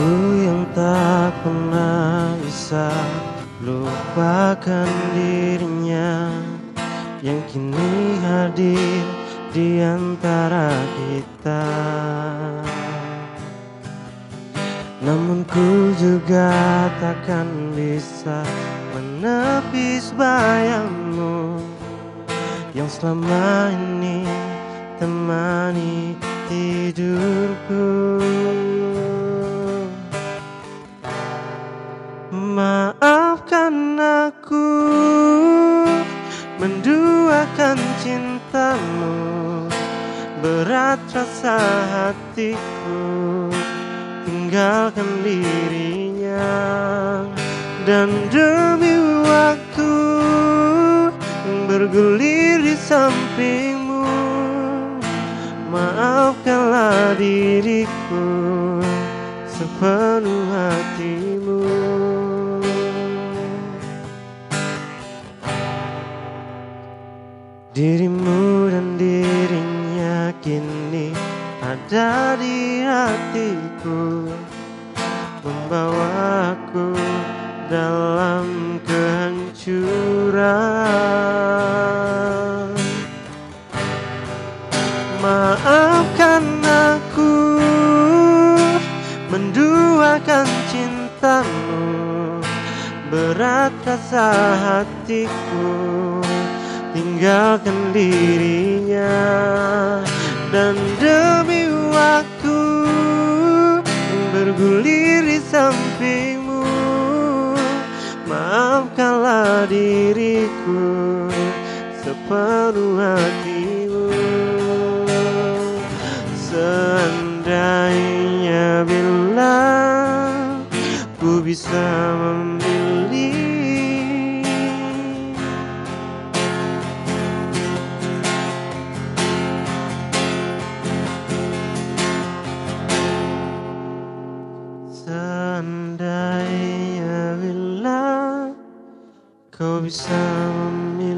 Aku yang tak pernah bisa lupakan dirinya Yang kini hadir di antara kita. Namun ku juga takkan bisa menepis bayangmu Yang selama ini temani tidurku Maafkan aku. Menduakan cintamu. Berat rasa hatiku. Tinggalkan dirinya. Dan demi waktu bergulir di sampingmu. Maafkanlah diriku sepenuh hatimu Dirimu dan dirinya kini ada di hatiku. Membawaku dalam kehancuran. Maafkan aku menduakan cintamu. Berat rasa hatiku tinggalkan dirinya. Dan demi waktu bergulir di sampingmu. Maafkanlah diriku sepenuh hatimu. Seandainya bila ku bisa memilih Seandainya bila kau bisa memilih